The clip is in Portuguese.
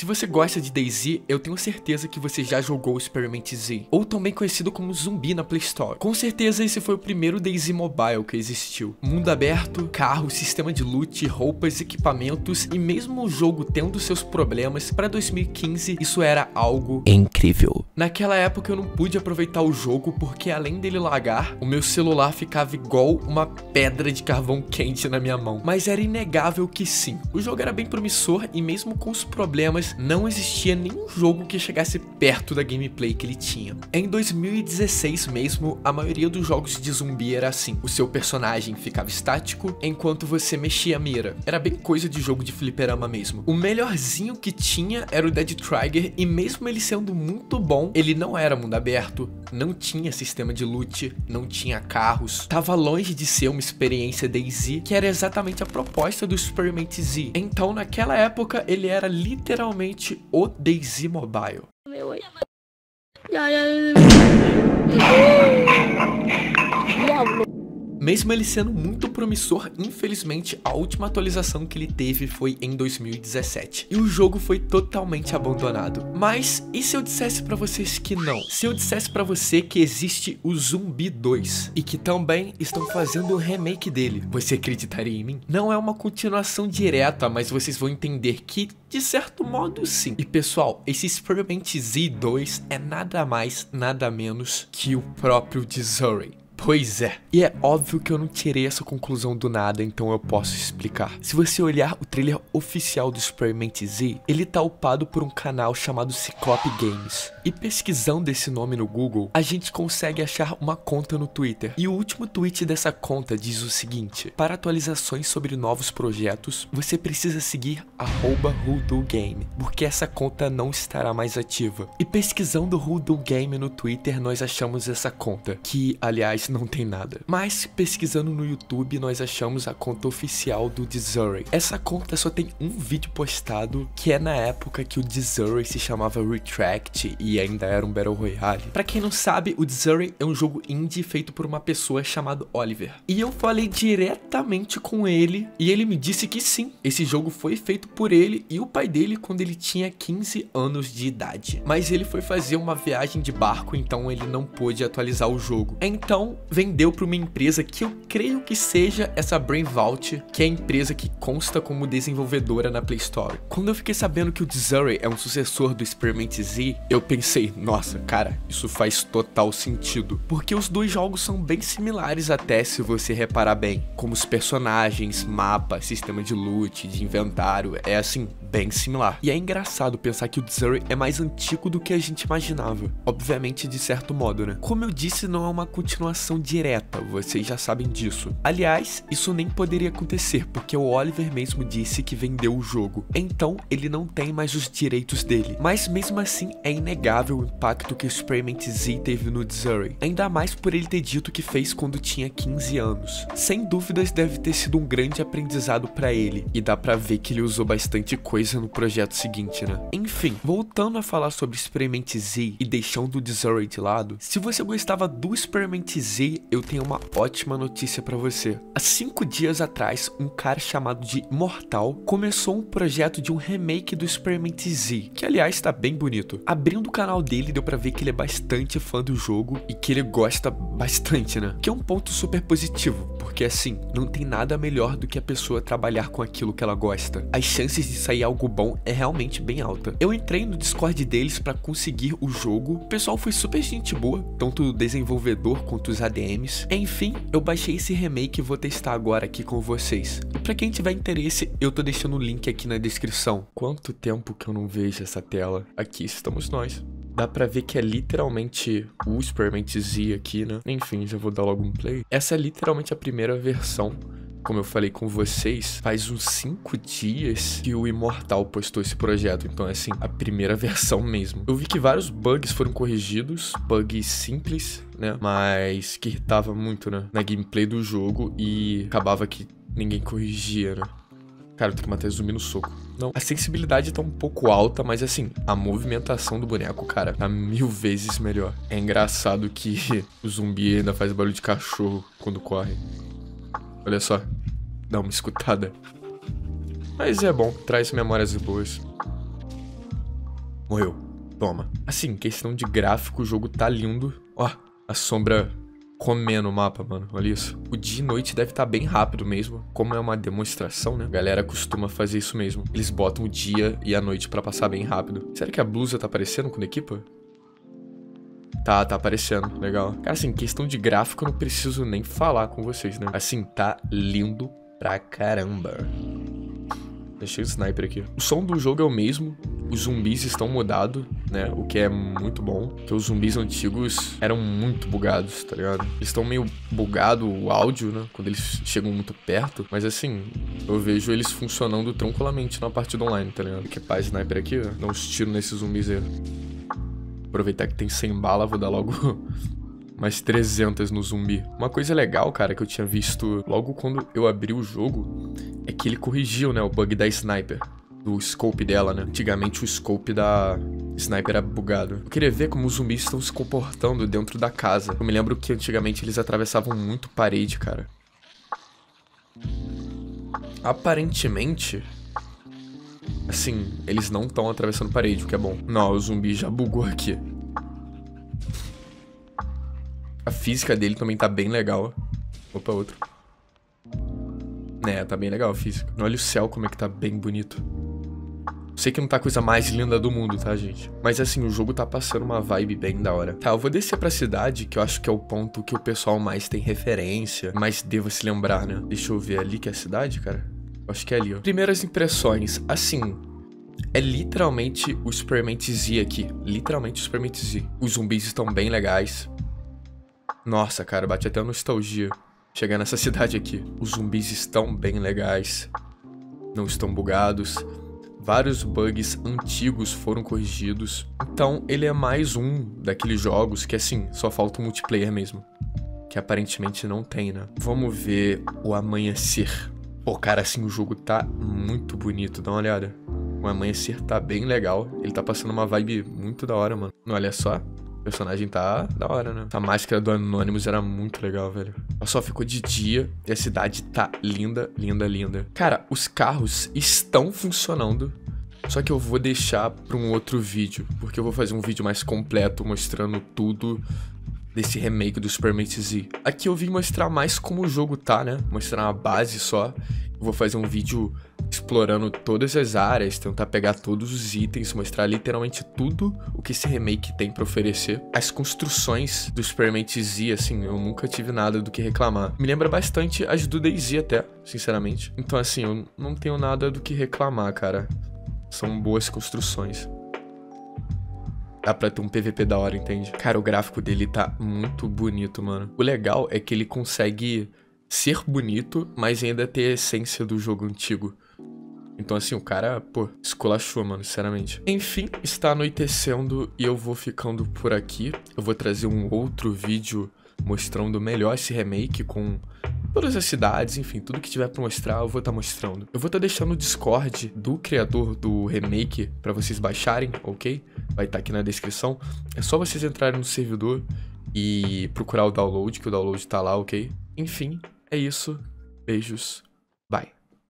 Se você gosta de DayZ, eu tenho certeza que você já jogou Experiment Z, ou também conhecido como Zumbi na Play Store. Com certeza esse foi o primeiro DayZ Mobile que existiu. Mundo aberto, carro, sistema de loot, roupas, equipamentos e mesmo o jogo tendo seus problemas, para 2015 isso era algo incrível. Naquela época eu não pude aproveitar o jogo porque além dele lagar, o meu celular ficava igual uma pedra de carvão quente na minha mão. Mas era inegável que sim, o jogo era bem promissor e mesmo com os problemas, não existia nenhum jogo que chegasse perto da gameplay que ele tinha. Em 2016 mesmo, a maioria dos jogos de zumbi era assim, o seu personagem ficava estático enquanto você mexia a mira. Era bem coisa de jogo de fliperama mesmo. O melhorzinho que tinha era o Dead Trigger e mesmo ele sendo muito bom, ele não era mundo aberto, não tinha sistema de loot, não tinha carros, tava longe de ser uma experiência DayZ, que era exatamente a proposta do Experiment Z. Então naquela época ele era literalmente o DayZ Mobile. Mesmo ele sendo muito promissor, infelizmente a última atualização que ele teve foi em 2017 e o jogo foi totalmente abandonado. Mas e se eu dissesse para vocês que não? Se eu dissesse para você que existe o Zumbi 2 e que também estão fazendo o remake dele, você acreditaria em mim? Não é uma continuação direta, mas vocês vão entender que de certo modo sim. E pessoal, esse Experiment Z2 é nada mais, nada menos que o próprio Disarray. Pois é. E é óbvio que eu não tirei essa conclusão do nada, então eu posso explicar. Se você olhar o trailer oficial do Experiment Z, ele tá upado por um canal chamado Ciclope Games. E pesquisando esse nome no Google, a gente consegue achar uma conta no Twitter. E o último tweet dessa conta diz o seguinte: Para atualizações sobre novos projetos, você precisa seguir Game, porque essa conta não estará mais ativa. E pesquisando Hoodoo Game no Twitter, nós achamos essa conta, que aliás não tem nada. Mas pesquisando no YouTube, nós achamos a conta oficial do Disarray. Essa conta só tem um vídeo postado, que é na época que o Disarray se chamava Retract e ainda era um Battle Royale. Pra quem não sabe, o Disarray é um jogo indie feito por uma pessoa chamada Oliver. E eu falei diretamente com ele e ele me disse que sim, esse jogo foi feito por ele e o pai dele quando ele tinha 15 anos de idade. Mas ele foi fazer uma viagem de barco, então ele não pôde atualizar o jogo. Então, vendeu para uma empresa que eu creio que seja essa Brain Vault, que é a empresa que consta como desenvolvedora na Play Store. Quando eu fiquei sabendo que o Disarray é um sucessor do Experiment Z, eu pensei, nossa, cara, isso faz total sentido, porque os dois jogos são bem similares até se você reparar bem, como os personagens, mapa, sistema de loot, de inventário, é assim, bem similar. E é engraçado pensar que o Disarray é mais antigo do que a gente imaginava, obviamente de certo modo, né? Como eu disse, não é uma continuação direta, vocês já sabem disso. Aliás, isso nem poderia acontecer, porque o Oliver mesmo disse que vendeu o jogo, então ele não tem mais os direitos dele. Mas mesmo assim, é inegável o impacto que o Experiment Z teve no Disarray, ainda mais por ele ter dito que fez quando tinha 15 anos. Sem dúvidas deve ter sido um grande aprendizado para ele, e dá pra ver que ele usou bastante coisa no projeto seguinte, né? Enfim, voltando a falar sobre Experiment Z e deixando o Disarray de lado, se você gostava do Experiment Z eu tenho uma ótima notícia para você. Há cinco dias atrás, um cara chamado de Mortal começou um projeto de um remake do Experiment Z, que aliás está bem bonito. Abrindo o canal dele, deu para ver que ele é bastante fã do jogo e que ele gosta bastante, né? Que é um ponto super positivo, porque assim, não tem nada melhor do que a pessoa trabalhar com aquilo que ela gosta. As chances de sair algo bom é realmente bem alta. Eu entrei no Discord deles para conseguir o jogo. O pessoal foi super gente boa, tanto o desenvolvedor quanto os ADMs. Enfim, eu baixei esse remake e vou testar agora aqui com vocês. Pra quem tiver interesse, eu tô deixando o link aqui na descrição. Quanto tempo que eu não vejo essa tela? Aqui estamos nós. Dá pra ver que é literalmente o Experiment Z aqui, né? Enfim, já vou dar logo um play. Essa é literalmente a primeira versão como eu falei com vocês, faz uns 5 dias que o Imortal postou esse projeto. Então, é assim, a primeira versão mesmo. Eu vi que vários bugs foram corrigidos, bugs simples, né? Mas que irritava muito, né? Na gameplay do jogo e acabava que ninguém corrigia, né? Cara, eu tenho que manter zoom no soco. Não, a sensibilidade tá um pouco alta, mas assim, a movimentação do boneco, cara, tá mil vezes melhor. É engraçado que o zumbi ainda faz barulho de cachorro quando corre. Olha só. Dá uma escutada. Mas é bom, traz memórias boas. Morreu. Toma. Assim, questão de gráfico, o jogo tá lindo. Ó, a sombra comendo o mapa, mano. Olha isso. O dia e noite deve estar tá bem rápido mesmo. Como é uma demonstração, né? A galera costuma fazer isso mesmo. Eles botam o dia e a noite para passar bem rápido. Será que a blusa tá aparecendo quando equipa? Tá, tá aparecendo. Legal. Cara, assim, questão de gráfico eu não preciso nem falar com vocês, né? Assim, tá lindo pra caramba. Deixei o sniper aqui. O som do jogo é o mesmo. Os zumbis estão mudados, né? O que é muito bom. Porque os zumbis antigos eram muito bugados, tá ligado? Eles estão meio bugado o áudio, né? Quando eles chegam muito perto. Mas assim, eu vejo eles funcionando tranquilamente na partida online, tá ligado? Que paz sniper aqui, ó. Dá uns tiros nesses zumbis aí. Aproveitar que tem 100 bala, vou dar logo mais 300 no zumbi. Uma coisa legal, cara, que eu tinha visto logo quando eu abri o jogo, é que ele corrigiu, né, o bug da sniper. Do scope dela, né? Antigamente o scope da sniper era bugado. Eu queria ver como os zumbis estão se comportando dentro da casa. Eu me lembro que antigamente eles atravessavam muito parede, cara. Aparentemente, Assim, eles não estão atravessando parede, o que é bom. Não, o zumbi já bugou aqui. A física dele também tá bem legal. Opa, outro. É, tá bem legal a física. Olha o céu como é que tá bem bonito. Sei que não tá a coisa mais linda do mundo, tá, gente? Mas assim, o jogo tá passando uma vibe bem da hora. Tá, eu vou descer pra cidade, que eu acho que é o ponto que o pessoal mais tem referência, mais deva se lembrar, né? Deixa eu ver ali que é a cidade, cara. Acho que é ali, ó. Primeiras impressões. Assim, é literalmente o Superman Z aqui. Literalmente o Superman Z. Os zumbis estão bem legais. Nossa, cara, bate até nostalgia chegar nessa cidade aqui. Os zumbis estão bem legais. Não estão bugados. Vários bugs antigos foram corrigidos. Então, ele é mais um daqueles jogos que, assim, só falta o multiplayer mesmo. Que aparentemente não tem, né? Vamos ver o amanhecer. Pô, cara, assim, o jogo tá muito bonito, dá uma olhada. O amanhecer tá bem legal. Ele tá passando uma vibe muito da hora, mano. Olha só. O personagem tá da hora, né? A máscara do Anonymous era muito legal, velho. Ela só ficou de dia e a cidade tá linda, linda, linda. Cara, os carros estão funcionando. Só que eu vou deixar para um outro vídeo, porque eu vou fazer um vídeo mais completo mostrando tudo desse remake do Superman Z. Aqui eu vim mostrar mais como o jogo tá, né? Mostrar uma base só. Eu vou fazer um vídeo explorando todas as áreas, tentar pegar todos os itens, mostrar literalmente tudo o que esse remake tem para oferecer. As construções do Superman Z, assim, eu nunca tive nada do que reclamar. Me lembra bastante as do DayZ até, sinceramente. Então, assim, eu não tenho nada do que reclamar, cara. São boas construções. Dá pra ter um PVP da hora, entende? Cara, o gráfico dele tá muito bonito, mano. O legal é que ele consegue ser bonito, mas ainda ter a essência do jogo antigo. Então, assim, o cara, pô, esculachou, mano, sinceramente. Enfim, está anoitecendo e eu vou ficando por aqui. Eu vou trazer um outro vídeo mostrando melhor esse remake com todas as cidades, enfim, tudo que tiver pra mostrar eu vou estar tá mostrando. Eu vou estar tá deixando o Discord do criador do remake para vocês baixarem, ok? Vai estar tá aqui na descrição. É só vocês entrarem no servidor e procurar o download, que o download tá lá, ok? Enfim, é isso. Beijos.